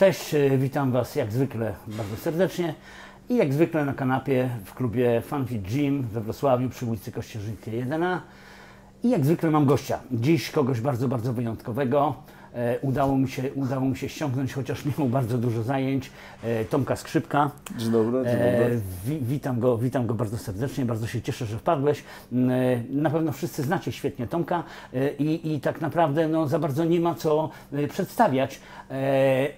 Cześć, e, witam Was jak zwykle bardzo serdecznie i jak zwykle na kanapie w klubie Funfit Gym we Wrocławiu przy ulicy Kościerzyńskiej 1A. I jak zwykle mam gościa. Dziś kogoś bardzo, bardzo wyjątkowego. E, udało, mi się, udało mi się ściągnąć, chociaż miał bardzo dużo zajęć, e, Tomka Skrzypka. Dzień dobry, dzień E, dobry. wi, witam, go, witam go bardzo serdecznie, bardzo się cieszę, że wpadłeś. Mm, Na pewno wszyscy znacie świetnie Tomka i, i tak naprawdę no, za bardzo nie ma co przedstawiać,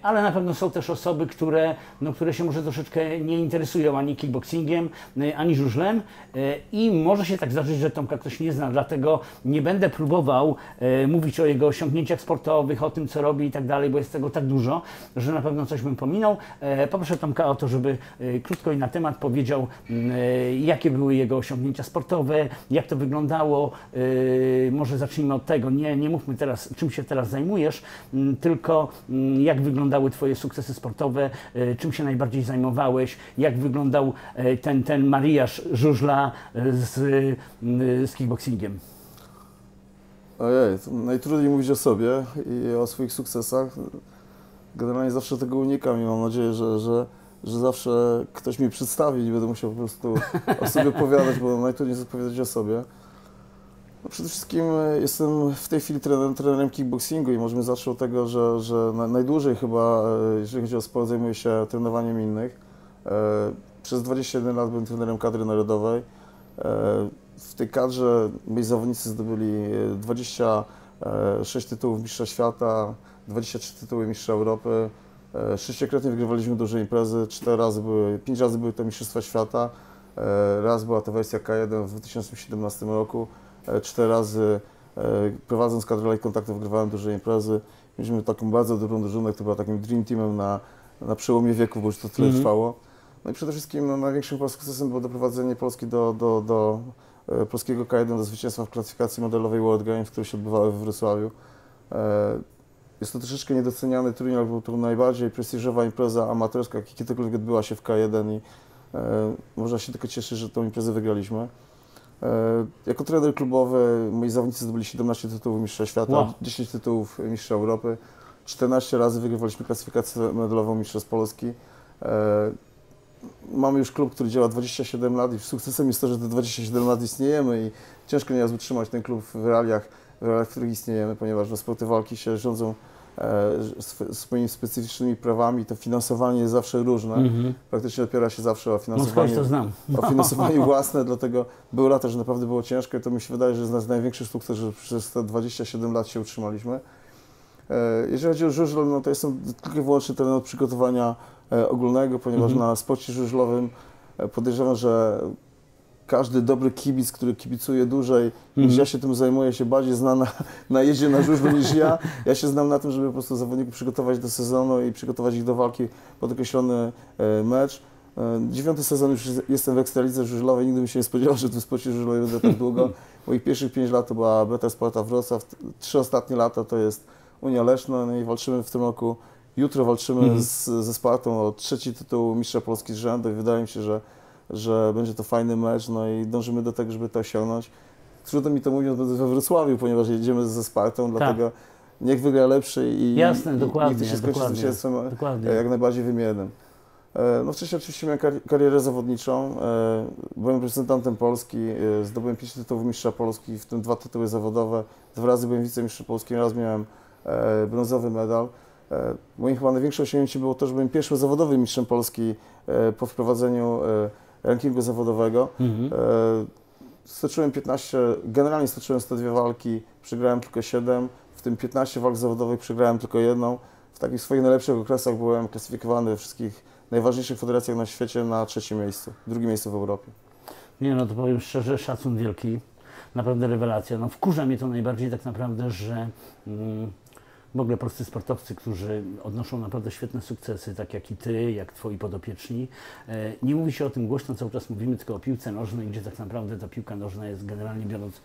ale na pewno są też osoby, które, no, które się może troszeczkę nie interesują ani kickboxingiem, e, ani żużlem e, i może się tak zdarzyć, że Tomka ktoś nie zna, dlatego nie będę próbował e, mówić o jego osiągnięciach sportowych, o tym, co robi i tak dalej, bo jest tego tak dużo, że na pewno coś bym pominął. E, Poproszę Tomka o to, żeby e, krótko i na temat powiedział, e, jakie były jego osiągnięcia sportowe, jak to wyglądało. E, Może zacznijmy od tego. Nie, nie mówmy teraz, czym się teraz zajmujesz, tylko jak wyglądały Twoje sukcesy sportowe, e, czym się najbardziej zajmowałeś, jak wyglądał e, ten, ten mariaż żużla e, z, m, z kickboxingiem. Ojej, najtrudniej mówić o sobie i o swoich sukcesach. Generalnie zawsze tego unikam i mam nadzieję, że, że, że zawsze ktoś mi przedstawi, nie będę musiał po prostu o sobie opowiadać, bo najtrudniej jest opowiadać o sobie. No przede wszystkim e, jestem w tej chwili trenerem, trenerem kickboxingu i możemy zacząć od tego, że, że na- najdłużej chyba, e, jeżeli chodzi o sport, zajmuję się trenowaniem innych. E, Przez 21 lat byłem trenerem kadry narodowej. W tej kadrze moi zawodnicy zdobyli e, 26 tytułów mistrza świata, 23 tytuły mistrza Europy. Sześciokrotnie wygrywaliśmy duże imprezy, cztery razy były, pięć razy były to mistrzostwa świata. Raz była to wersja K1 w 2017 roku. E, Cztery razy e, prowadząc kadrę Light Kontaktu wygrywałem duże imprezy. Mieliśmy taką bardzo dobrą drużynę, która była takim dream teamem na, na przełomie wieków, bo już to tyle Mhm. trwało. No i przede wszystkim no, największym sukcesem było doprowadzenie Polski do, do, do e, polskiego K1 do zwycięstwa w klasyfikacji modelowej World Games, które się odbywały w Wrocławiu. Jest to troszeczkę niedoceniany turniej, był to najbardziej prestiżowa impreza amatorska, jaka kiedykolwiek odbyła się w K1 i można się tylko cieszyć, że tą imprezę wygraliśmy. E, Jako trener klubowy moi zawodnicy zdobyli 17 tytułów mistrza świata, Wow. 10 tytułów mistrza Europy, 14 razy wygrywaliśmy klasyfikację medalową mistrzostw Polski. E, Mamy już klub, który działa 27 lat i sukcesem jest to, że te 27 lat istniejemy i ciężko nieraz utrzymać ten klub w realiach, w realiach, w których istniejemy, ponieważ no, sporty walki się rządzą swoimi specyficznymi prawami, to finansowanie jest zawsze różne. Mhm. Praktycznie opiera się zawsze o No finansowanie to znam. o finansowanie własne, dlatego były lata, że naprawdę było ciężko i to mi się wydaje, że jest nas największy sukces, że przez te 27 lat się utrzymaliśmy. E, Jeżeli chodzi o żużel, no to jestem tylko i wyłącznie trener od przygotowania e, ogólnego, ponieważ Mhm. na sporcie żużlowym e, podejrzewam, że każdy dobry kibic, który kibicuje dłużej niż Mhm. ja się tym zajmuję, się bardziej zna na, na jeździe na żużlu niż ja. Ja się znam na tym, żeby po prostu zawodników przygotować do sezonu i przygotować ich do walki pod określony e, mecz. E, Dziewiąty sezon już jest- jestem w Ekstralidze żużlowej, nigdy bym się nie spodziewał, że w tym sporcie żużlowym będę tak długo. Moich pierwszych pięć lat to była Beta Sparta Wrocław, trzy ostatnie lata to jest Unia Leszno no i walczymy w tym roku, jutro walczymy Mhm. z, ze Spartą o trzeci tytuł mistrza Polski z rzędu i wydaje mi się, że, że będzie to fajny mecz, no i dążymy do tego, żeby to osiągnąć. Trudno mi to mówiąc będę we Wrocławiu, ponieważ jedziemy ze Spartą, dlatego niech wygra lepszy i, Tak. Jasne, i, dokładnie, niech to się skończy dokładnie. zwycięstwem Dokładnie. jak najbardziej wymiernym. E, No wcześniej oczywiście miałem kar- karierę zawodniczą. E, Byłem reprezentantem Polski, e, zdobyłem pięć tytułów mistrza Polski, w tym dwa tytuły zawodowe. Dwa razy byłem wicemistrzem Polski, raz miałem brązowy medal. Moim chyba największym osiągnięciem było to, że byłem pierwszym zawodowym mistrzem Polski po wprowadzeniu rankingu zawodowego. Mhm. E, Stoczyłem 15, generalnie stoczyłem 102 walki, przegrałem tylko 7, w tym 15 walk zawodowych przegrałem tylko jedną. W takich swoich najlepszych okresach byłem klasyfikowany we wszystkich najważniejszych federacjach na świecie na trzecim miejscu, drugim miejscu w Europie. Nie no, to powiem szczerze, szacun wielki. Naprawdę rewelacja. No wkurza mnie to najbardziej tak naprawdę, że mm, w ogóle polscy sportowcy, którzy odnoszą naprawdę świetne sukcesy, tak jak i Ty, jak Twoi podopieczni, e, nie mówi się o tym głośno, cały czas mówimy tylko o piłce nożnej, gdzie tak naprawdę ta piłka nożna jest generalnie biorąc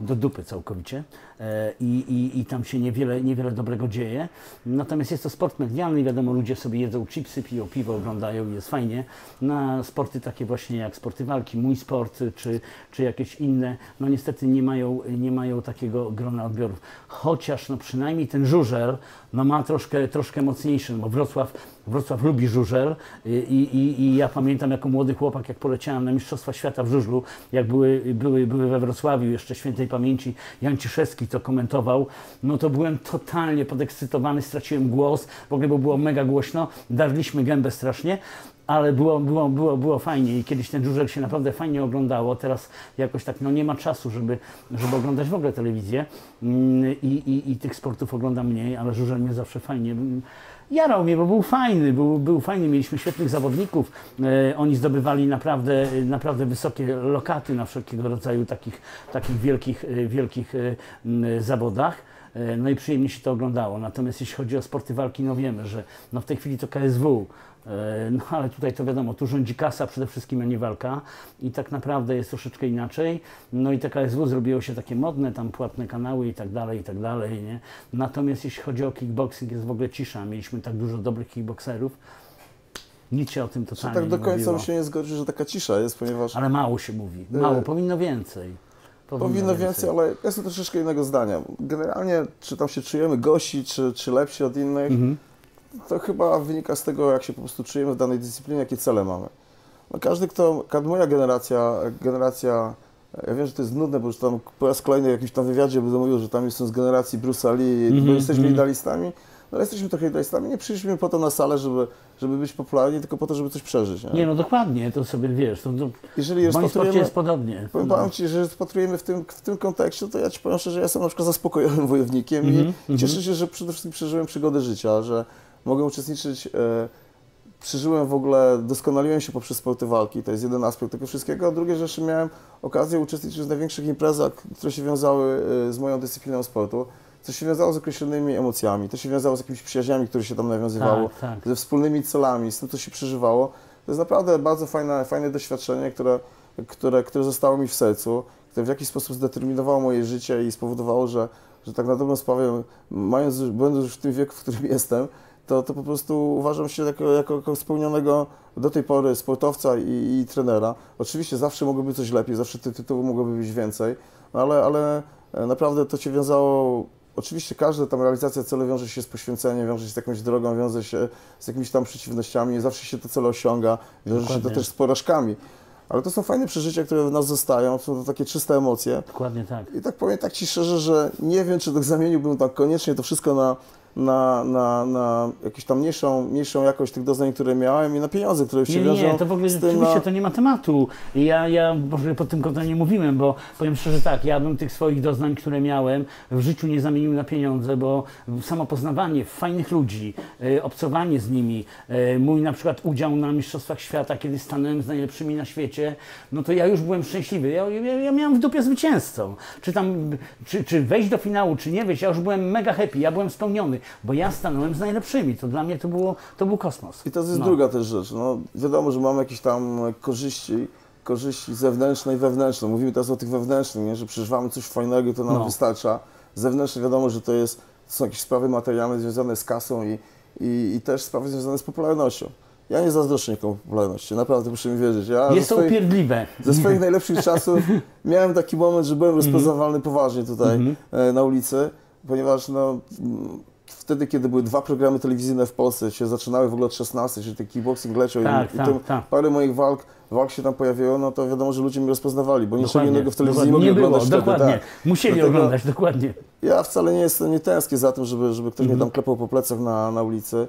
do dupy całkowicie e, i, i, i tam się niewiele, niewiele dobrego dzieje. Natomiast jest to sport medialny, wiadomo, ludzie sobie jedzą chipsy, piją piwo, oglądają i jest fajnie. Na sporty takie właśnie jak sporty walki, mój sport, czy, czy jakieś inne, no niestety nie mają, nie mają takiego grona odbiorów. Chociaż no przynajmniej ten żużel żużel no ma troszkę, troszkę mocniejszy, bo Wrocław, Wrocław lubi żużel i, i, i ja pamiętam jako młody chłopak, jak poleciałem na Mistrzostwa Świata w żużlu, jak były, były, były we Wrocławiu, jeszcze świętej pamięci Jan Ciszewski to komentował, no to byłem totalnie podekscytowany, straciłem głos, w ogóle było mega głośno, darliśmy gębę strasznie, ale było, było, było, było fajnie i kiedyś ten żużel się naprawdę fajnie oglądało. Teraz jakoś tak no nie ma czasu, żeby, żeby oglądać w ogóle telewizję Mm, i, i, i tych sportów oglądam mniej, ale żużel mnie zawsze fajnie mm, jarał mnie, bo był fajny, był, był fajny, mieliśmy świetnych zawodników, e, oni zdobywali naprawdę, naprawdę wysokie lokaty na wszelkiego rodzaju takich, takich wielkich, e, wielkich e, zawodach. E, No i przyjemnie się to oglądało. Natomiast jeśli chodzi o sporty walki, no wiemy, że no w tej chwili to KSW, no ale tutaj to wiadomo, tu rządzi kasa przede wszystkim, a nie walka i tak naprawdę jest troszeczkę inaczej. No i te KSW zrobiło się takie modne, tam płatne kanały i tak dalej, i tak dalej, nie? Natomiast jeśli chodzi o kickboxing, jest w ogóle cisza. Mieliśmy tak dużo dobrych kickboxerów, nic się o tym totalnie tak do nie końca mówiło. się nie zgodził, że taka cisza jest, ponieważ Ale mało się mówi, mało, E, powinno więcej. powinno więcej, ale jestem troszeczkę innego zdania. Generalnie, czy tam się czujemy gorsi, czy, czy lepsi od innych, Mhm. To chyba wynika z tego, jak się po prostu czujemy w danej dyscyplinie, jakie cele mamy. No każdy, kto, moja generacja, generacja, ja wiem, że to jest nudne, bo już tam po raz kolejny w jakimś tam wywiadzie będę mówił, że tam jestem z generacji Bruce'a Lee, bo Mhm, jesteśmy mhm. idealistami, no ale jesteśmy trochę idealistami, nie przyszliśmy po to na salę, żeby, żeby być popularni, tylko po to, żeby coś przeżyć. Nie? Nie no dokładnie, to sobie wiesz, to, to Jeżeli w jest podobnie. powiem No. Ci, że rozpatrujemy w tym, w tym kontekście, to ja Ci powiem szczerze, że ja jestem na przykład zaspokojonym wojownikiem Mhm, i mhm. cieszę się, że przede wszystkim przeżyłem przygodę życia, że mogę uczestniczyć, e, przeżyłem w ogóle, doskonaliłem się poprzez sporty walki, to jest jeden aspekt tego wszystkiego, a drugie rzeczy miałem okazję uczestniczyć w największych imprezach, które się wiązały e, z moją dyscypliną sportu, co się wiązało z określonymi emocjami, to się wiązało z jakimiś przyjaźniami, które się tam nawiązywało, Tak, tak. ze wspólnymi celami, z tym, co się przeżywało. To jest naprawdę bardzo fajne, fajne doświadczenie, które, które, które zostało mi w sercu, które w jakiś sposób zdeterminowało moje życie i spowodowało, że, że tak na dobrą sprawę, mając, będąc już w tym wieku, w którym jestem, to, to po prostu uważam się jako, jako, spełnionego do tej pory sportowca i, i trenera. Oczywiście zawsze mogłoby coś lepiej, zawsze ty, tytułów mogłoby być więcej, no ale, ale e, naprawdę to się wiązało Oczywiście każda tam realizacja celu wiąże się z poświęceniem, wiąże się z jakąś drogą, wiąże się z jakimiś tam przeciwnościami, zawsze się te cele osiąga, wiąże się to Dokładnie. też z porażkami. Ale to są fajne przeżycia, które w nas zostają, są to takie czyste emocje. Dokładnie tak. I tak powiem tak Ci szczerze, że nie wiem, czy tak zamieniłbym tak koniecznie to wszystko na, na, na, na jakąś tam mniejszą, mniejszą jakość tych doznań, które miałem i na pieniądze, które się Nie, wiążą nie, to w ogóle tym rzeczywiście na... to nie ma tematu. Ja, ja pod tym kątem nie mówiłem, bo powiem szczerze tak, ja bym tych swoich doznań, które miałem, w życiu nie zamienił na pieniądze, bo samo poznawanie fajnych ludzi, e, obcowanie z nimi, e, mój na przykład udział na Mistrzostwach Świata, kiedy stanąłem z najlepszymi na świecie, no to ja już byłem szczęśliwy. Ja, ja, ja miałem w dupie zwycięzcą. Czy tam, czy, czy wejść do finału, czy nie wejść, ja już byłem mega happy, ja byłem spełniony, bo ja stanąłem z najlepszymi. To dla mnie to, było, to był kosmos. I to jest No. druga też rzecz. No, wiadomo, że mamy jakieś tam korzyści, korzyści zewnętrzne i wewnętrzne. Mówimy teraz o tych wewnętrznych, nie? że przeżywamy coś fajnego i to nam No. wystarcza. Zewnętrzne wiadomo, że to, jest, to są jakieś sprawy materialne związane z kasą i, i, i też sprawy związane z popularnością. Ja nie zazdroszczę nikomu popularności, naprawdę proszę mi wierzyć. Ja Jest to swoich, upierdliwe. ze swoich najlepszych czasów miałem taki moment, że byłem rozpoznawalny poważnie tutaj Mhm. e, na ulicy, ponieważ no, mm, wtedy, kiedy były dwa programy telewizyjne w Polsce, się zaczynały w ogóle od 16, czyli ten kickboxing leciał Tak, i, tak, i tam tak. parę moich walk, walk się tam pojawiło, no to wiadomo, że ludzie mnie rozpoznawali, bo niczego innego w telewizji dokładnie. nie mogli było, oglądać wtedy, dokładnie. tak. Musieli Dlatego- oglądać, dokładnie. Ja wcale nie jestem, nie tęsknię za tym, żeby, żeby ktoś mnie tam klepał po plecach na, na ulicy.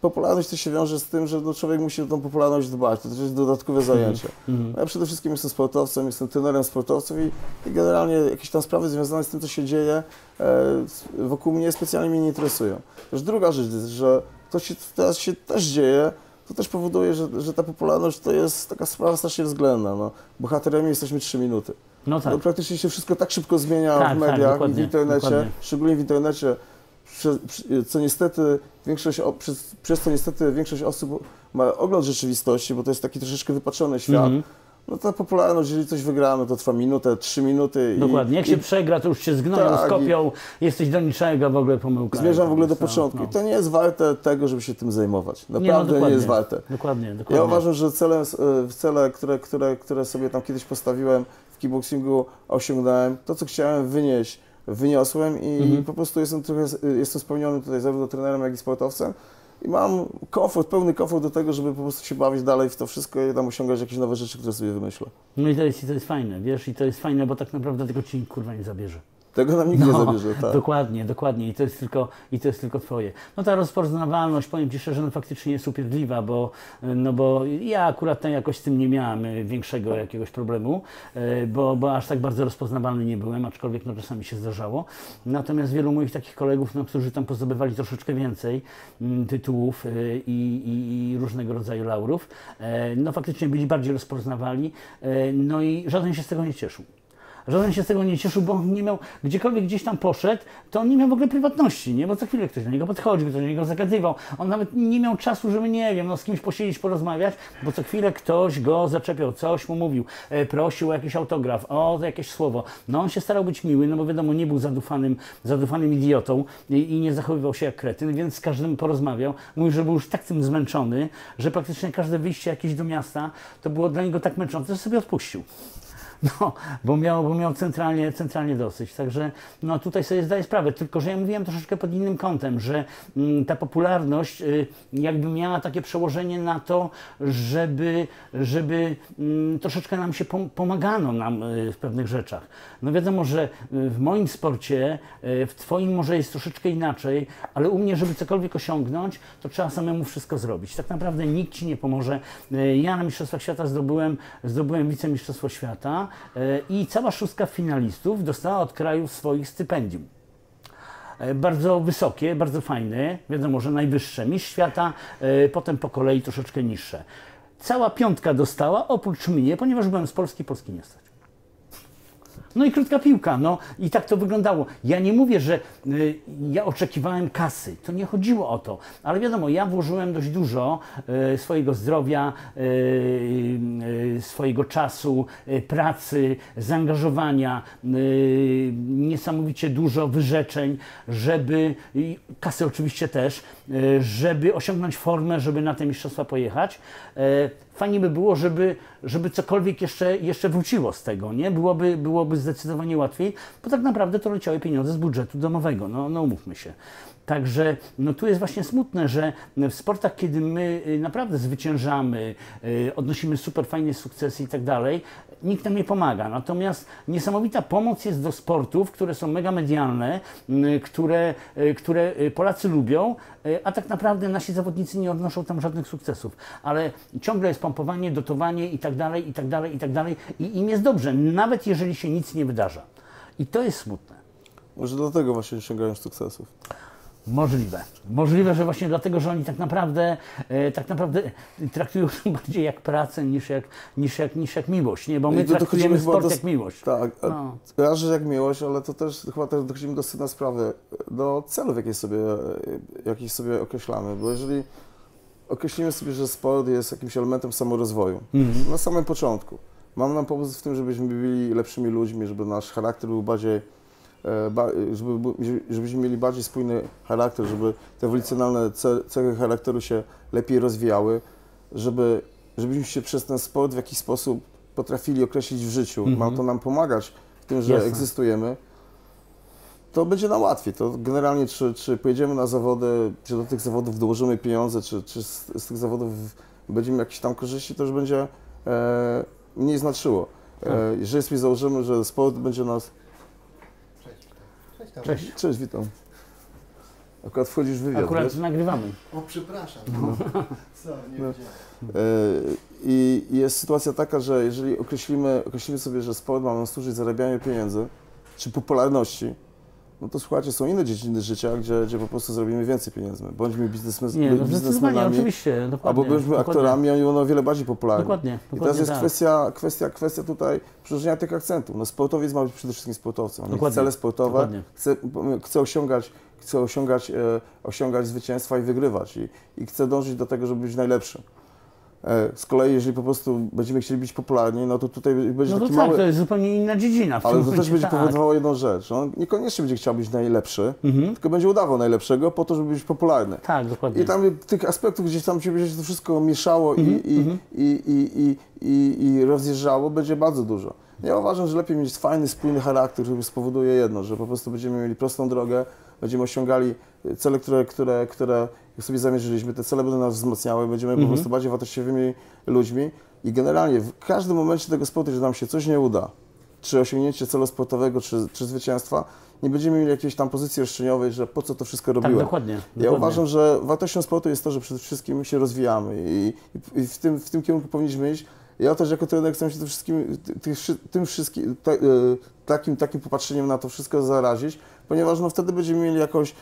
Popularność to się wiąże z tym, że no, człowiek musi o tą popularność dbać, to też jest dodatkowe zajęcie. Mhm. Ja przede wszystkim jestem sportowcem, jestem trenerem sportowców i, i generalnie jakieś tam sprawy związane z tym, co się dzieje e, wokół mnie specjalnie mnie nie interesują. Też druga rzecz jest, że to się teraz się też dzieje, to też powoduje, że, że ta popularność to jest taka sprawa strasznie względna. No. Bohaterami jesteśmy 3 minuty. No tak. No, praktycznie się wszystko tak szybko zmienia Tak, w tak, mediach i w internecie, dokładnie. szczególnie w internecie, co niestety większość, przez, przez co niestety większość osób ma ogląd rzeczywistości, bo to jest taki troszeczkę wypaczony świat. Mhm. No ta popularność, jeżeli coś wygramy, to trwa minutę, trzy minuty i, Dokładnie. Jak się i przegra, to już cię zgnoją, Tak, skopią, jesteś do niczego, w ogóle pomyłka. zmierzam w ogóle do jest, no, początku. no. I to nie jest warte tego, żeby się tym zajmować. Nie, no, Naprawdę nie, dokładnie. jest warte. Dokładnie, dokładnie. Ja uważam, że celem, e, cele, które, które, które sobie tam kiedyś postawiłem w kickboxingu osiągnąłem, to co chciałem wynieść wyniosłem i Mhm. po prostu jestem trochę, jestem spełniony tutaj zarówno trenerem, jak i sportowcem. I mam komfort, pełny komfort do tego, żeby po prostu się bawić dalej w to wszystko i tam osiągać jakieś nowe rzeczy, które sobie wymyślę. No i to jest, i to jest fajne, wiesz, i to jest fajne, bo tak naprawdę tego ci kurwa nie zabierze. Tego nam nikt nie zabierze, tak. Dokładnie, dokładnie. I to jest tylko, i to jest tylko twoje. No ta rozpoznawalność, powiem Ci szczerze, no faktycznie jest upierdliwa, bo, no bo ja akurat tam jakoś z tym nie miałem y, większego jakiegoś problemu, y, bo, bo aż tak bardzo rozpoznawalny nie byłem, aczkolwiek no czasami się zdarzało. Natomiast wielu moich takich kolegów, no, którzy tam pozdobywali troszeczkę więcej mm, tytułów y, i, i, i różnego rodzaju laurów, e, no faktycznie byli bardziej rozpoznawali, e, no i żaden się z tego nie cieszył. Żaden się z tego nie cieszył, bo on nie miał, gdziekolwiek gdzieś tam poszedł, to on nie miał w ogóle prywatności, nie? Bo co chwilę ktoś do niego podchodził, ktoś do niego zagadywał. On nawet nie miał czasu, żeby, nie wiem, no z kimś posiedzieć, porozmawiać, bo co chwilę ktoś go zaczepiał, coś mu mówił, e, prosił o jakiś autograf, o jakieś słowo. No on się starał być miły, no bo wiadomo, nie był zadufanym, zadufanym idiotą i, i nie zachowywał się jak kretyn, więc z każdym porozmawiał. Mówił, że był już tak tym zmęczony, że praktycznie każde wyjście jakieś do miasta to było dla niego tak męczące, że sobie odpuścił. No, bo miał, bo miał centralnie, centralnie dosyć. Także no, tutaj sobie zdaję sprawę, tylko że ja mówiłem troszeczkę pod innym kątem, że mm, ta popularność y, jakby miała takie przełożenie na to, żeby, żeby mm, troszeczkę nam się pom- pomagano nam y, w pewnych rzeczach. No wiadomo, że y, w moim sporcie, y, w Twoim może jest troszeczkę inaczej, ale u mnie, żeby cokolwiek osiągnąć, to trzeba samemu wszystko zrobić. Tak naprawdę nikt Ci nie pomoże. Y, Ja na Mistrzostwach Świata zdobyłem, zdobyłem wicemistrzostwo świata y, i cała szóstka finalistów dostała od kraju swoich stypendium. E, Bardzo wysokie, bardzo fajne, wiadomo, że najwyższe mistrz świata, e, potem po kolei troszeczkę niższe. Cała piątka dostała, oprócz mnie, ponieważ byłem z Polski, Polski nie stać. No i krótka piłka, no i tak to wyglądało. Ja nie mówię, że y, ja oczekiwałem kasy, to nie chodziło o to, ale wiadomo, ja włożyłem dość dużo y, swojego zdrowia, y, y, swojego czasu, y, pracy, zaangażowania, y, niesamowicie dużo wyrzeczeń, żeby, kasy oczywiście też, żeby osiągnąć formę, żeby na te mistrzostwa pojechać. Fajnie by było, żeby, żeby cokolwiek jeszcze, jeszcze wróciło z tego, nie? Byłoby, byłoby zdecydowanie łatwiej, bo tak naprawdę to leciały pieniądze z budżetu domowego, no, no umówmy się. Także no tu jest właśnie smutne, że w sportach, kiedy my y, naprawdę zwyciężamy, y, odnosimy super fajne sukcesy i tak dalej, nikt nam nie pomaga. Natomiast niesamowita pomoc jest do sportów, które są mega medialne, które, y, które Polacy lubią, a tak naprawdę nasi zawodnicy nie odnoszą tam żadnych sukcesów. Ale ciągle jest pompowanie, dotowanie i tak dalej, i tak dalej, i tak dalej. I im jest dobrze, nawet jeżeli się nic nie wydarza. I to jest smutne. Może dlatego właśnie osiągają sukcesów. Możliwe. Możliwe, że właśnie dlatego, że oni tak naprawdę, e, tak naprawdę traktują to bardziej jak pracę niż jak, niż jak, niż jak miłość, nie? Bo my traktujemy sport do- jak miłość. Tak, a No. raz, że jak miłość, ale to też chyba też dochodzimy do sedna sprawy, do celów, jakie sobie, jakieś sobie określamy, bo jeżeli określimy sobie, że sport jest jakimś elementem samorozwoju, Mhm. na samym początku, mam nam pomóc w tym, żebyśmy byli lepszymi ludźmi, żeby nasz charakter był bardziej, e, ba, żeby, bu- żebyśmy mieli bardziej spójny charakter, żeby te ewolucjonalne ce- cechy charakteru się lepiej rozwijały, żeby, żebyśmy się przez ten sport w jakiś sposób potrafili określić w życiu. Ma to nam pomagać w tym, że Jasne. egzystujemy. To będzie nam łatwiej. To generalnie, czy, czy pojedziemy na zawody, czy do tych zawodów dołożymy pieniądze, czy, czy z, z tych zawodów będziemy jakieś tam korzyści, to już będzie e, mniej znaczyło. E, jeżeli sobie założymy, że sport będzie nas. Cześć tam. Cześć. Cześć, witam. Akurat wchodzisz w wywiad. Akurat wiesz? nagrywamy. O, przepraszam. Co, nie No. E, I i jest sytuacja taka, że jeżeli określimy, określimy sobie, że sport ma nam służyć zarabianiu pieniędzy czy popularności, no to słuchajcie, są inne dziedziny życia, gdzie, gdzie po prostu zrobimy więcej pieniędzy. Bądźmy biznesmen, Nie, no biznesmenami, oczywiście. Albo bądźmy dokładnie. aktorami, oni będą o wiele bardziej popularni. Dokładnie, I dokładnie teraz jest tak. kwestia, kwestia, kwestia tutaj przełożenia tych akcentów. No sportowiec ma być przede wszystkim sportowcem. On Dokładnie, cele sportowe, chce, chce osiągać, chce osiągać, e, osiągać zwycięstwa i wygrywać. I, I chce dążyć do tego, żeby być najlepszym. E, z kolei, jeżeli po prostu będziemy chcieli być popularni, no to tutaj będzie No to taki tak, mały... to jest zupełnie inna dziedzina. W Ale to też będzie tak. powodowało jedną rzecz. On niekoniecznie będzie chciał być najlepszy, Mhm. tylko będzie udawał najlepszego po to, żeby być popularny. Tak, dokładnie. I tam tych aspektów gdzieś tam się będzie to wszystko mieszało i, Mhm, i, i, i, i, i, i rozjeżdżało będzie bardzo dużo. Ja uważam, że lepiej mieć fajny, spójny charakter, który spowoduje jedno, że po prostu będziemy mieli prostą drogę, będziemy osiągali cele, które, które, które sobie zamierzyliśmy, te cele będą nas wzmacniały, będziemy po prostu bardziej wartościowymi ludźmi i generalnie w każdym momencie tego sportu, że nam się coś nie uda, czy osiągnięcie celu sportowego, czy, czy zwycięstwa, nie będziemy mieli jakiejś tam pozycji roszczeniowej, że po co to wszystko Tak, robiłem. dokładnie. Ja dokładnie. uważam, że wartością sportu jest to, że przede wszystkim się rozwijamy i, i w, tym, w tym kierunku powinniśmy iść. Ja też jako trener chcę się tym wszystkim, tym wszystkim, e, takim, takim popatrzeniem na to wszystko zarazić, ponieważ no, wtedy będziemy mieli jakąś e,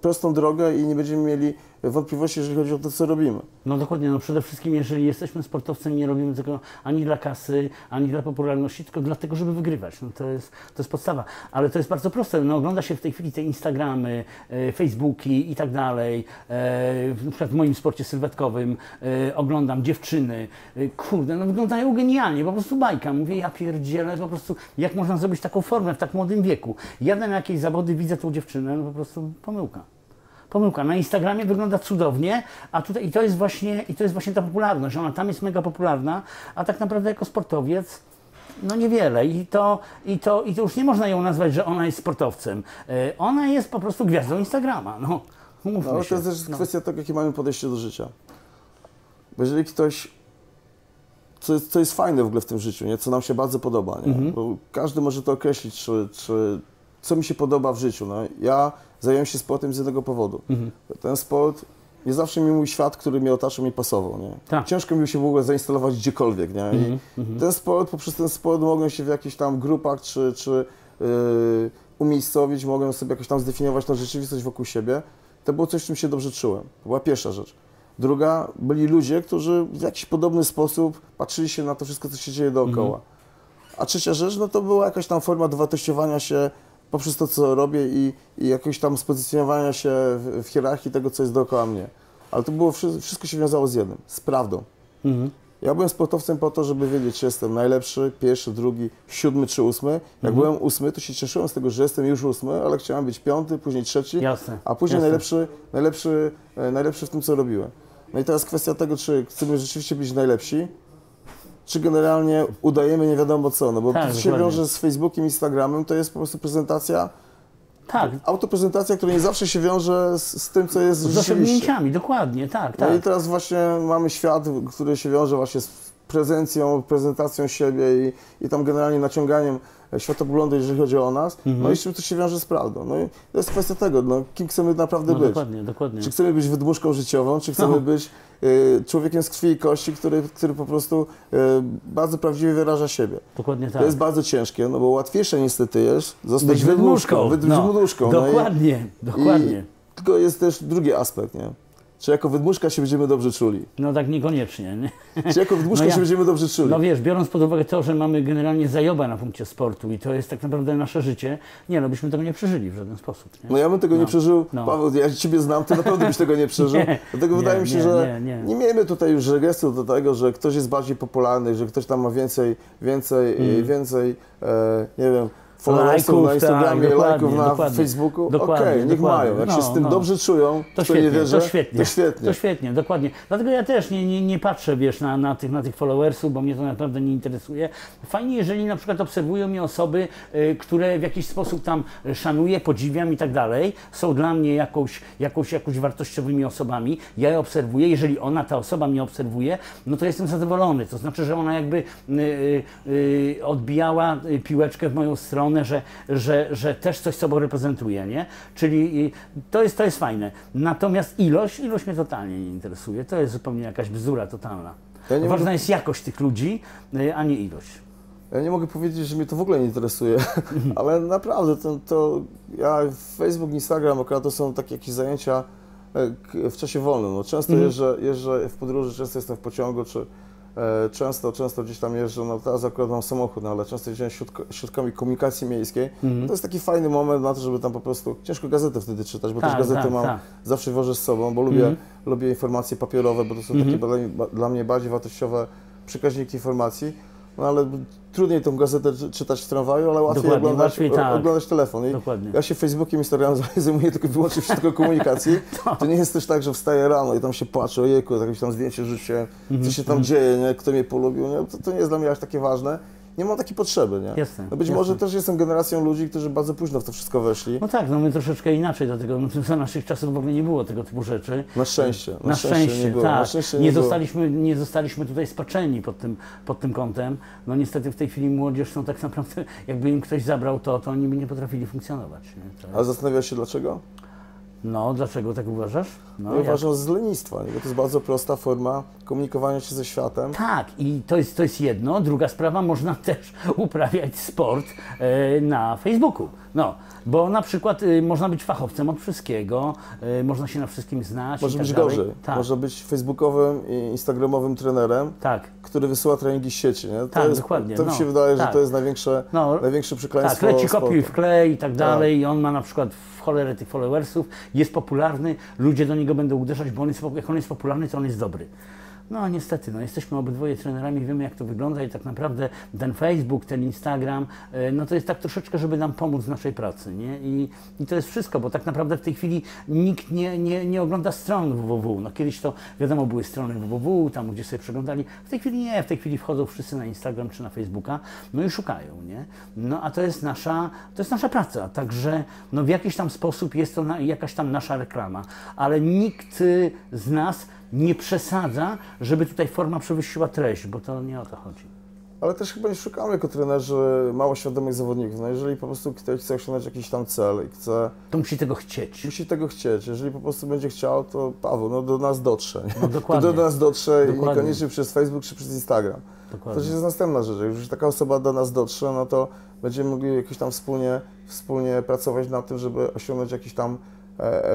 prostą drogę i nie będziemy mieli wątpliwości, jeżeli chodzi o to, co robimy. No dokładnie, no przede wszystkim jeżeli jesteśmy sportowcem, nie robimy tego ani dla kasy, ani dla popularności, tylko dlatego, żeby wygrywać. No to jest, to jest podstawa. Ale to jest bardzo proste. No ogląda się w tej chwili te Instagramy, e, Facebooki i tak dalej. E, na przykład w moim sporcie sylwetkowym e, oglądam dziewczyny. E, kurde, no wyglądają genialnie, po prostu bajka. Mówię, ja pierdzielę, po prostu jak można zrobić taką formę w tak młodym wieku. Jadę na jakieś zawody, widzę tą dziewczynę, no po prostu pomyłka pomyłka. Na Instagramie wygląda cudownie, a tutaj i to jest właśnie, i to jest właśnie ta popularność. Ona tam jest mega popularna, a tak naprawdę jako sportowiec no niewiele. I to, i, to, I to już nie można ją nazwać, że ona jest sportowcem. E, Ona jest po prostu gwiazdą Instagrama. No, No, ale to jest też No. kwestia tego, jakie mamy podejście do życia. Bo jeżeli ktoś, co jest, co jest fajne w ogóle w tym życiu, nie? co nam się bardzo podoba, nie? Mhm. Bo każdy może to określić, czy, czy, co mi się podoba w życiu. No? Ja zająłem się sportem z jednego powodu. Mhm. Ten sport nie zawsze mi mój świat, który mnie otaczał, mi pasował. Nie? Tak. Ciężko mi się w ogóle zainstalować gdziekolwiek. Nie? I Mhm, ten sport, poprzez ten sport mogłem się w jakichś tam grupach czy, czy yy, umiejscowić, mogłem sobie jakoś tam zdefiniować tą rzeczywistość wokół siebie. To było coś, czym się dobrze czułem. To była pierwsza rzecz. Druga, byli ludzie, którzy w jakiś podobny sposób patrzyli się na to wszystko, co się dzieje dookoła. A trzecia rzecz, no to była jakaś tam forma dowartościowania się poprzez to, co robię i, i jakoś tam spozycjonowania się w, w hierarchii tego, co jest dookoła mnie. Ale to było, wszy- wszystko się wiązało z jednym, z prawdą. Mhm. Ja byłem sportowcem po to, żeby wiedzieć, czy jestem najlepszy, pierwszy, drugi, siódmy czy ósmy. Jak Mhm. byłem ósmy, to się cieszyłem z tego, że jestem już ósmy, ale chciałem być piąty, później trzeci, Jasne, a później jasne. najlepszy, najlepszy, e, najlepszy w tym, co robiłem. No i teraz kwestia tego, czy chcemy rzeczywiście być najlepsi, czy generalnie udajemy nie wiadomo co, no bo Tak, to, co się dokładnie. wiąże z Facebookiem, Instagramem, to jest po prostu prezentacja, Tak, autoprezentacja, która nie zawsze się wiąże z, z tym, co jest z osiągnięciami, dokładnie, tak, No i tak. teraz właśnie mamy świat, który się wiąże właśnie z prezencją, prezentacją siebie i, i tam generalnie naciąganiem światopoglądu, jeżeli chodzi o nas. Mhm. No i czym to się wiąże z prawdą. No i to jest kwestia tego, no, kim chcemy naprawdę No być. dokładnie, dokładnie. Czy chcemy być wydmuszką życiową, czy chcemy No. być y, człowiekiem z krwi i kości, który, który po prostu y, bardzo prawdziwie wyraża siebie. Dokładnie tak. To jest bardzo ciężkie, no bo łatwiejsze niestety jest zostać Być wydmuszką. Wyd, No, wydmuszką. no i- Dokładnie, dokładnie. I, tylko jest też drugi aspekt, nie? Czy jako wydmuszka się będziemy dobrze czuli? No tak niekoniecznie. Nie? Czy jako wydmuszka No ja- się będziemy dobrze czuli? No wiesz, biorąc pod uwagę to, że mamy generalnie zajoba na punkcie sportu i to jest tak naprawdę nasze życie, nie no, byśmy tego nie przeżyli w żaden sposób. Nie? No ja bym tego nie No. przeżył. No. Paweł, ja Ciebie znam, Ty naprawdę byś tego nie przeżył. Nie, Dlatego nie, wydaje mi się, nie, że nie, nie. nie miejmy tutaj już regresu do tego, że ktoś jest bardziej popularny, że ktoś tam ma więcej, więcej, Mm. więcej, e, nie wiem, followersów Lajków, na Instagramie, tak, lajków na dokładnie. Facebooku. Dokładnie, Okej, niech dokładnie. mają. Jak No, się z tym no. dobrze czują, To świetnie, nie wierzę, to świetnie. to świetnie. To świetnie, dokładnie. Dlatego ja też nie, nie, nie patrzę, wiesz, na, na, tych, na tych followersów, bo mnie to naprawdę nie interesuje. Fajnie, jeżeli na przykład obserwują mnie osoby, y, które w jakiś sposób tam szanuję, podziwiam i tak dalej, są dla mnie jakąś, jakąś, jakąś wartościowymi osobami. Ja je obserwuję. Jeżeli ona, ta osoba mnie obserwuje, no to jestem zadowolony. To znaczy, że ona jakby y, y, odbijała piłeczkę w moją stronę, że, że, że też coś sobą reprezentuje, nie? Czyli to jest, to jest fajne. Natomiast ilość, ilość mnie totalnie nie interesuje. To jest zupełnie jakaś bzdura totalna. Ja Ważna mogę- jest jakość tych ludzi, y, a nie ilość. Ja nie mogę powiedzieć, że mnie to w ogóle nie interesuje, ale naprawdę to, to ja Facebook, Instagram akurat to są takie jakieś zajęcia e, w czasie wolnym. No, często Mhm. jeżdżę, jeżdżę w podróży, często jestem w pociągu, czy e, często, często gdzieś tam jeżdżę, no teraz akurat mam samochód, no, ale często jeżdżę środko, środkami komunikacji miejskiej. Mhm. To jest taki fajny moment na to, żeby tam po prostu, ciężko gazetę wtedy czytać, bo Tak, też gazety tak, mam, tak. zawsze wożę z sobą, bo lubię, Mhm. lubię informacje papierowe, bo to są Mhm. takie dla, mnie- dla mnie bardziej wartościowe przekaźniki informacji. No ale trudniej tą gazetę czy- czytać w tramwaju, ale łatwiej, Dokładnie, oglądać, łatwiej, tak. oglądać telefon. I Dokładnie. ja się Facebookiem, Instagramem zajmuję tylko i wyłącznie wszystko komunikacji. To nie jest też tak, że wstaję rano i tam się płaczę, ojejku, jakieś tam zdjęcie rzuciłem, co się tam dzieje, nie? kto mnie polubił. Nie? To, to nie jest dla mnie aż takie ważne. Nie mam takiej potrzeby, nie? Jasne, No być jasne. może też jestem generacją ludzi, którzy bardzo późno w to wszystko weszli. No tak, no my troszeczkę inaczej do tego, no, za naszych czasów w ogóle nie było tego typu rzeczy. Na szczęście. Na, szczęście, nie było. tak. Na szczęście nie, nie, zostaliśmy, nie zostaliśmy tutaj spaczeni pod tym, pod tym kątem. No niestety w tej chwili młodzież są tak naprawdę, jakby im ktoś zabrał to, to oni by nie potrafili funkcjonować. Nie? To jest, zastanawiasz się dlaczego? No, dlaczego tak uważasz? No, Ja uważam z lenistwa, nie? bo to jest bardzo prosta forma komunikowania się ze światem. Tak, i to jest, to jest jedno. Druga sprawa, można też uprawiać sport e, na Facebooku. No, bo na przykład e, można być fachowcem od wszystkiego, e, można się na wszystkim znać. Może i tak być dalej. gorzej. Tak, Może być facebookowym i instagramowym trenerem, tak. który wysyła treningi z sieci. Nie? To Tak, jest, dokładnie, To mi no, się wydaje, tak. że to jest największe, No, największe przekleństwo Tak, leci kopiuj w sportu. klej i tak dalej i on ma na przykład w cholerę tych followersów, jest popularny, ludzie do niego będą uderzać, bo on jest, jak on jest popularny, to on jest dobry. No niestety, no, jesteśmy obydwoje trenerami, wiemy jak to wygląda i tak naprawdę ten Facebook, ten Instagram, e, no to jest tak troszeczkę, żeby nam pomóc w naszej pracy, nie? I, i to jest wszystko, bo tak naprawdę w tej chwili nikt nie, nie, nie ogląda stron www. No kiedyś to, wiadomo, były strony www, tam gdzie sobie przeglądali, w tej chwili nie, w tej chwili wchodzą wszyscy na Instagram czy na Facebooka, no i szukają, nie? No a to jest nasza, to jest nasza praca, także no w jakiś tam sposób jest to na, jakaś tam nasza reklama, ale nikt y, z nas nie przesadza, żeby tutaj forma przewyższyła treść, bo to nie o to chodzi. Ale też chyba nie szukamy jako trenerzy mało świadomych zawodników. No jeżeli po prostu ktoś chce osiągnąć jakiś tam cel i chce, To musi tego chcieć. musi tego chcieć. Jeżeli po prostu będzie chciał, to Paweł, no do nas dotrze. Nie? No dokładnie. To do nas dotrze i Dokładnie. niekoniecznie przez Facebook czy przez Instagram. To Dokładnie. też jest następna rzecz. Jak już taka osoba do nas dotrze, no to będziemy mogli jakoś tam wspólnie, wspólnie pracować nad tym, żeby osiągnąć jakiś tam e, e,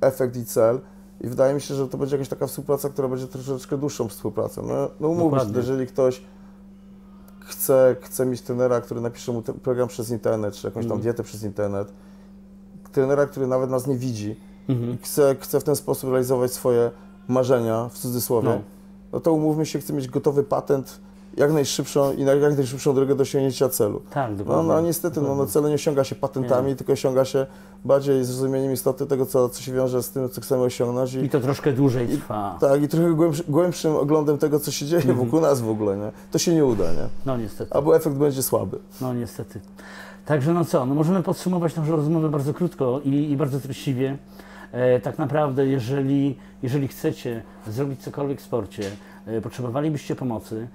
efekt i cel. I wydaje mi się, że to będzie jakaś taka współpraca, która będzie troszeczkę dłuższą współpracą. No, no umówmy się, jeżeli ktoś chce, chce mieć trenera, który napisze mu program przez internet, czy jakąś tam Mhm. dietę przez internet, trenera, który nawet nas nie widzi Mhm. i chce, chce w ten sposób realizować swoje marzenia, w cudzysłowie, No. no, to umówmy się, chce mieć gotowy patent, jak najszybszą i na jak najszybszą drogę do osiągnięcia celu. Tak, No, dokładnie. no niestety, no, no cele nie osiąga się patentami, tylko osiąga się bardziej zrozumieniem istoty tego, co, co się wiąże z tym, co chcemy osiągnąć. I to troszkę dłużej trwa. tak, i trochę głębszy, głębszym oglądem tego, co się dzieje Mhm. wokół nas w ogóle, nie? To się nie uda, nie? No niestety. Albo efekt będzie słaby. No niestety. Także no co, no możemy podsumować naszą rozmowę bardzo krótko i, i bardzo treściwie. E, tak naprawdę, jeżeli, jeżeli chcecie zrobić cokolwiek w sporcie, e, potrzebowalibyście pomocy, mm,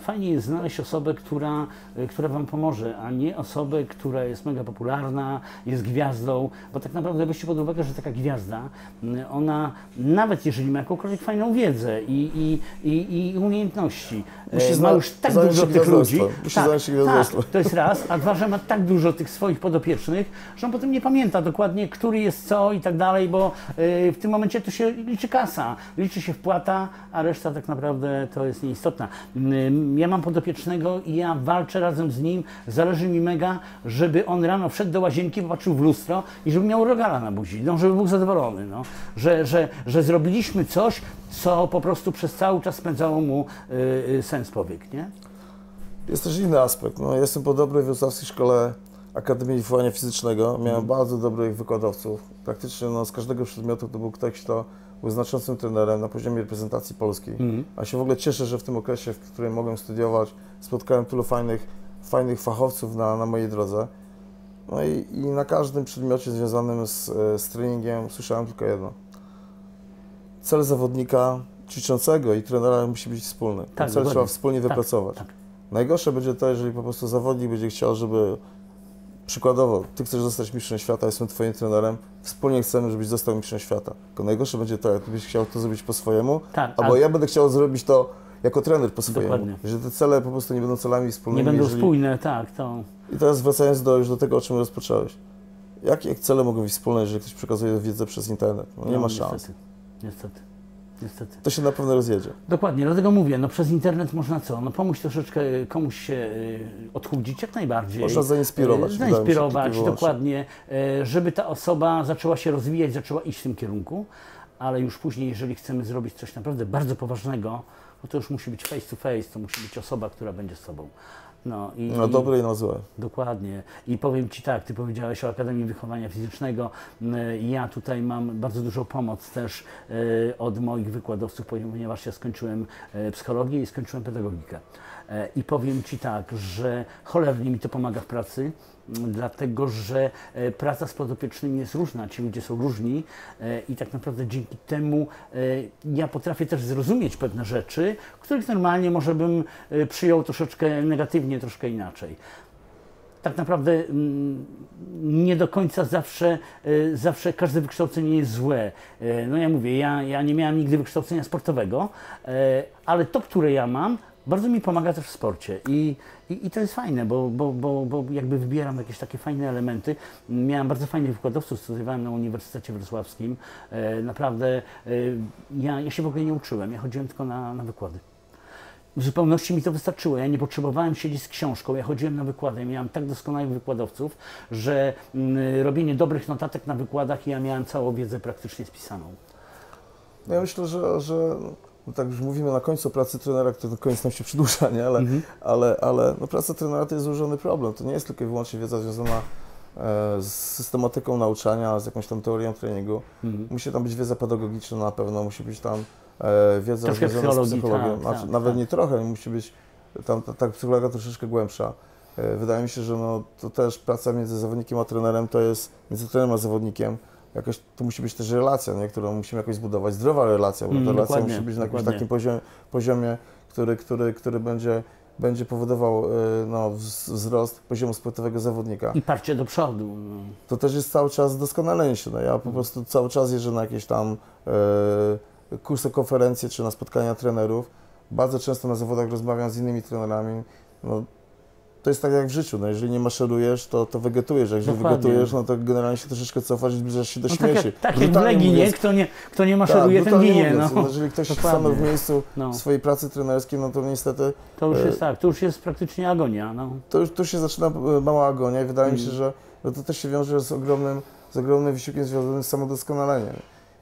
fajnie jest znaleźć osobę, która, e, która Wam pomoże, a nie osobę, która jest mega popularna, jest gwiazdą, bo tak naprawdę weźcie pod uwagę, że taka gwiazda, mm, ona nawet jeżeli ma jakąkolwiek fajną wiedzę i, i, i, i umiejętności, e, Musi ma zna- już tak dużo tych ludzi. Musi tak, tak, to jest raz, a dwa, że ma tak dużo tych swoich podopiecznych, że on potem nie pamięta dokładnie, który jest co i tak dalej, bo y, w tym momencie to się liczy kasa, liczy się wpłata, a reszta tak naprawdę to jest nieistotna. Ja mam podopiecznego i ja walczę razem z nim, zależy mi mega, żeby on rano wszedł do łazienki, popatrzył w lustro i żeby miał rogala na buzi, no, żeby był zadowolony, no. że, że, że zrobiliśmy coś, co po prostu przez cały czas spędzało mu y, y, sens powiek, nie? Jest też inny aspekt. No, jestem po dobrej wrocławskiej szkole Akademii Wychowania Fizycznego. Miałem bardzo dobrych wykładowców. Praktycznie no, z każdego przedmiotu to był ktoś, kto był znaczącym trenerem na poziomie reprezentacji polskiej. Mhm. A się w ogóle cieszę, że w tym okresie, w którym mogłem studiować, spotkałem tylu fajnych, fajnych fachowców na, na mojej drodze. No i, i na każdym przedmiocie związanym z, e, z treningiem słyszałem tylko jedno. Cel zawodnika ćwiczącego i trenera musi być wspólny. Ten Tak, cel dokładnie. trzeba wspólnie Tak, wypracować. tak. Najgorsze będzie to, jeżeli po prostu zawodnik będzie chciał, żeby przykładowo, ty chcesz zostać mistrzem świata, jestem twoim trenerem, wspólnie chcemy, żebyś został mistrzem świata. Tylko najgorsze będzie to, jak ty byś chciał to zrobić po swojemu, Tak, albo ja będę chciał zrobić to jako trener po swojemu. Dokładnie. Że te cele po prostu nie będą celami wspólnymi. Nie będą jeżeli... spójne, tak, to I teraz wracając do, już do tego, o czym rozpocząłeś. Jakie cele mogą być wspólne, jeżeli ktoś przekazuje wiedzę przez internet? No nie no, ma szans. Niestety, niestety, niestety. To się na pewno rozjedzie. Dokładnie, dlatego mówię, no przez internet można co? No pomóc troszeczkę komuś się y, odchudzić, jak najbardziej. Można zainspirować, Y, się, Zainspirować, wyłącznie. dokładnie, y, żeby ta osoba zaczęła się rozwijać, zaczęła iść w tym kierunku, ale już później, jeżeli chcemy zrobić coś naprawdę bardzo poważnego, no to już musi być face to face, to musi być osoba, która będzie z sobą. No, i, Na dobre i na złe. Dokładnie. I powiem Ci tak, Ty powiedziałeś o Akademii Wychowania Fizycznego. Mm, Ja tutaj mam bardzo dużą pomoc też e, od moich wykładowców, ponieważ ja skończyłem e, psychologię i skończyłem pedagogikę. E, I powiem Ci tak, że cholernie mi to pomaga w pracy, m, dlatego że e, praca z podopiecznymi jest różna, ci ludzie są różni e, i tak naprawdę dzięki temu ja potrafię też zrozumieć pewne rzeczy, których normalnie może bym przyjął troszeczkę negatywnie, troszkę inaczej tak naprawdę mm, nie do końca zawsze, zawsze każde wykształcenie jest złe. No ja mówię, ja, ja nie miałem nigdy wykształcenia sportowego, ale to, które ja mam, bardzo mi pomaga też w sporcie i, i, i to jest fajne, bo, bo, bo, bo jakby wybieram jakieś takie fajne elementy. Miałem bardzo fajnych wykładowców, studiowałem na Uniwersytecie Wrocławskim. E, Naprawdę e, ja, ja się w ogóle nie uczyłem, ja chodziłem tylko na, na wykłady. W zupełności mi to wystarczyło. Ja nie potrzebowałem siedzieć z książką. Ja chodziłem na wykłady. Miałem tak doskonałych wykładowców, że mm, robienie dobrych notatek na wykładach ja miałem całą wiedzę praktycznie spisaną. No ja myślę, że, że no tak już mówimy na końcu o pracy trenera, który koniec nam się przedłuża, nie? ale, Mhm. ale, ale no praca trenera to jest złożony problem. To nie jest tylko i wyłącznie wiedza związana e, z systematyką nauczania, z jakąś tam teorią treningu. Mhm. Musi tam być wiedza pedagogiczna na pewno, musi być tam e, wiedza Troszkę związana z psychologią. tak, znaczy, tak, nawet tak. nie trochę, musi być tam ta, ta psychologia troszeczkę głębsza. E, wydaje mi się, że no, to też praca między zawodnikiem a trenerem to jest między trenerem a zawodnikiem. Jakoś, to musi być też relacja, nie? którą musimy jakoś zbudować, zdrowa relacja, bo Mm, ta relacja dokładnie, musi być na jakimś takim poziomie, poziomie który, który, który będzie, będzie powodował e, no, wz- wzrost poziomu sportowego zawodnika I parcie do przodu. No. to też jest cały czas doskonalenie się. No ja po prostu cały czas jeżdżę na jakieś tam e, kursy, konferencje czy na spotkania trenerów. Bardzo często na zawodach rozmawiam z innymi trenerami. No, to jest tak jak w życiu. No, jeżeli nie maszerujesz, to, to wegetujesz. Jeżeli Dokładnie. wegetujesz, no to generalnie się troszeczkę cofasz i zbliżasz się do No tak jak, tak jak w Brutalnie Legii, nie? mówiąc- Kto nie, kto nie tak, maszeruje, ten brutalnie ginie. mówiąc, No. Jeżeli ktoś stanął w miejscu No. swojej pracy trenerskiej, no to niestety To już e, jest tak, to już jest praktycznie agonia. No. to już tu się zaczyna e, mała agonia i wydaje mi się, Mm. że no to też się wiąże z ogromnym, z ogromnym wysiłkiem związanym z samodoskonaleniem.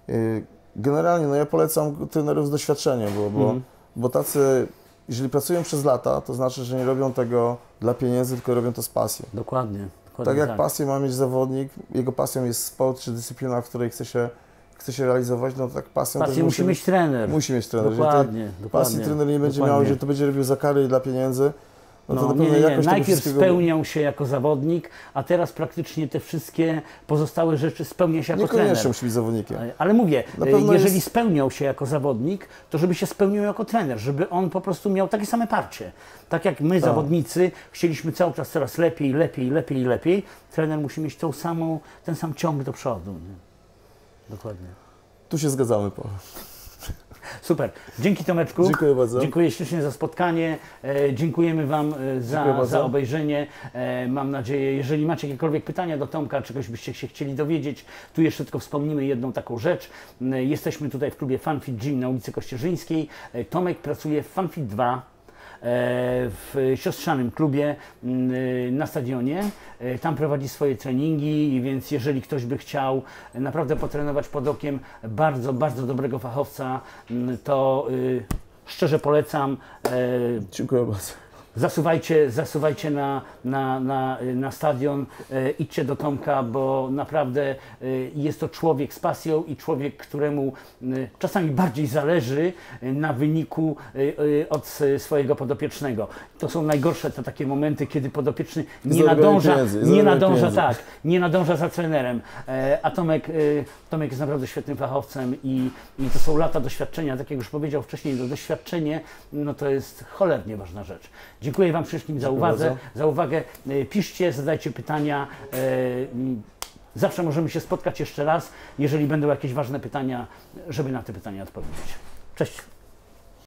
Yy, Generalnie no ja polecam trenerów z doświadczeniem, bo, bo, Mhm. bo tacy, jeżeli pracują przez lata, to znaczy, że nie robią tego dla pieniędzy, tylko robią to z pasją. Dokładnie. dokładnie Tak jak pasję ma mieć zawodnik, jego pasją jest sport czy dyscyplina, w której chce się, chce się realizować, no tak pasją Pasję musi mieć trener. musi mieć trener. Jeżeli Dokładnie, dokładnie. pasji trener nie będzie dokładnie. miał, że to będzie robił za kary i dla pieniędzy, no, No, nie, nie, nie. Najpierw spełniał się jako zawodnik, a teraz praktycznie te wszystkie pozostałe rzeczy spełnia się jako Niekoniecznie trener. musi być zawodnikiem. Ale mówię, e, jeżeli jest- spełniał się jako zawodnik, to żeby się spełnił jako trener, żeby on po prostu miał takie same parcie. Tak jak my, zawodnicy, chcieliśmy cały czas coraz lepiej, lepiej, lepiej, lepiej, trener musi mieć tą samą, ten sam ciąg do przodu. Nie? Dokładnie. Tu się zgadzamy, Paweł. Super. Dzięki Tomeczku. Dziękuję bardzo. Dziękuję ślicznie za spotkanie. E, dziękujemy Wam e, za, za obejrzenie. E, mam nadzieję, jeżeli macie jakiekolwiek pytania do Tomka, czegoś byście się chcieli dowiedzieć, tu jeszcze tylko wspomnimy jedną taką rzecz. Jesteśmy tutaj w klubie Funfit Gym na ulicy Kościerzyńskiej. Tomek pracuje w Funfit 2 e, w siostrzanym klubie m, na stadionie. E, Tam prowadzi swoje treningi, więc jeżeli ktoś by chciał e, naprawdę potrenować pod okiem bardzo, bardzo dobrego fachowca, m, to y, szczerze polecam. e, Dziękuję bardzo. Zasuwajcie, zasuwajcie na, na, na, na stadion, e, idźcie do Tomka, bo naprawdę e, jest to człowiek z pasją i człowiek, któremu e, czasami bardziej zależy e, na wyniku e, e, od swojego podopiecznego. To są najgorsze te takie momenty, kiedy podopieczny nie nadąża, pieniędzy, nie nadąża, tak, nie nadąża za trenerem. A Tomek, Tomek jest naprawdę świetnym fachowcem i, i to są lata doświadczenia, tak jak już powiedział wcześniej, to doświadczenie no to jest cholernie ważna rzecz. Dziękuję Wam wszystkim za uwagę, za uwagę. E, Piszcie, zadajcie pytania. E, Zawsze możemy się spotkać jeszcze raz, jeżeli będą jakieś ważne pytania, żeby na te pytania odpowiedzieć. Cześć.